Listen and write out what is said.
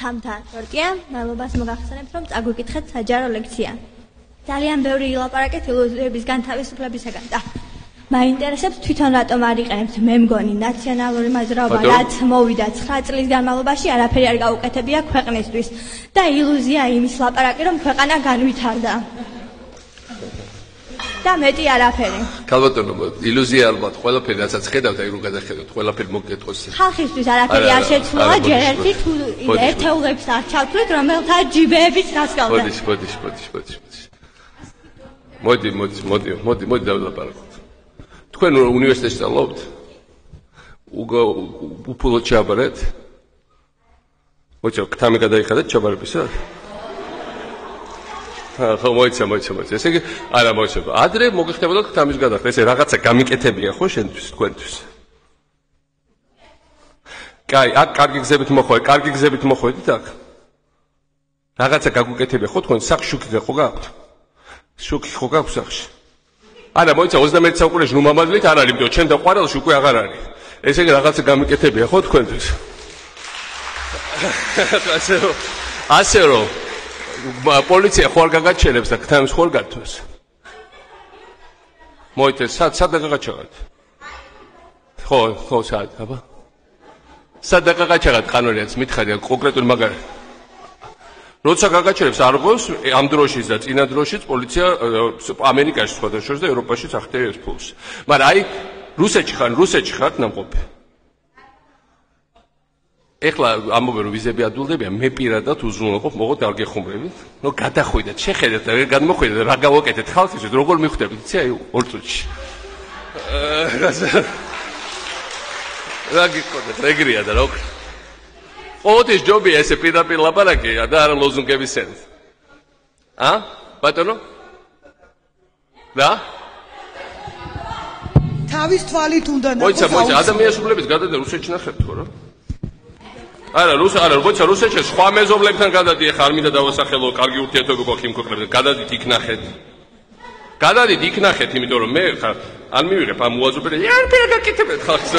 თამთან რორკია მადლობას მოგახსენებთ რომ წაგვიკითხეთ საჯარო ლექცია. ძალიან ბევრი ილაპარაკეთ ილუზიების განთავისუფლებისაგან და მაინტერესებს თვითონ რატომ არ იყენებთ მე მგონი ნაციონალური მოძრაობა რაც მოვიდა 9 წლის განმავლობაში არაფერი არ გაუკეთებია ქვეყნისთვის. და ილუზია იმის ლაპარაკი რომ ქვეყანა განვითარდა და მეტი არაფერი. ქალბატონო, ილუზია ალბათ ყველაფერი რასაც ხედავთ, აი რომ გადახედოთ, ყველაფერი მოგკითხოს. ხალხისთვის არაფერი არ შეცვლა, ჯერ ერთი თუ ერთეულებს არ ჩავთვლით, რომელთა ჯიბეებიც დასკავდა. მოდი, მოდი, მოდი, მოდი. მოდი, მოდი, მოდი, მოდი, მოდი დავილაპარაკოთ. თქვენ უნივერსიტეტში სწავლობთ? უგო უფულოდ ჩაბარეთ? მოიცა, ქთამი გადაიხადეთ ჩაბარებისა? ხო მოიცა მოიცა მოიცა ესე იგი არა მოიცა ადრე მოგეხდებოდა თამის გადახდა. ესე რაღაცა გამიკეთებია ხო შენთვის თქვენთვის? კაი აქ კარგი გზებით მოხვედი კარგი გზებით მოხვედით აქ. რაღაცა გაგუკეთებია ხო თქვენ? სახ შუქი ხო გაქვთ შუქი ხო გაქვთ სახში არა მოიცა 21 საუკუნეში ნუ მამაზლით არ არის იმიტომ ჩემ დაყარალში უკვე აღარ არის. ესე იგი რაღაცა გამიკეთებია ხო თქვენთვის? ასე რომ პოლიცია ხო არ გაგაჩერებს და ქთამს ხო არ გათვეს. მოიტე სად სად გაგაჩერეთ ხო ხო სად აბა? სად გაგაჩერეთ ყანულიაც მითხარი კონკრეტულ მაგალითი როცა გაგაჩერებს არ გოს ამ დროშის და წინა დროშიც პოლიცია ამერიკაში სხვადასხვა და ევროპაშიც ახდენებს ფულს. მაგრამ აი რუსეთში ხარ რუსეთში ხარ ნამყოფი. ეხლა ამბობენ რომ ვიზები ადულდებიან მე პირადად უზრუნველყოფ მოღოთ არ გეხუმრებით ნუ გადახვიდეთ შეხედეთ და გადმოხვიდეთ რა გავაკეთეთ ხალხისთვის როგორ მიხვდებით იცი აი ორ წუთში რა გიქონდეთ რეგრია და როგორ ოდის ჯობია ესე პირდაპირ ლაპარაკია და არა ლოზუნგების სენს ა? ბატონო? და თავის თვალით უნდა ნახო მოიცა მოიცა ადამიანის უფლების გადადა რუსეთში ნახეთ ხო რა არა რუს არა როცა რუსეთში სხვა მეზობლებთან გადადი ხა არ მინდა დავასახელო კარგი ურთიერთობა გვაქვს იმ ქვეყნებთან. გადადით იქ ნახეთ გადადით იქ ნახეთ იმიტომ რომ მე ხა არ მივიღებ ამ უაზრობელი არ პირა გაკეთებთ ხალხს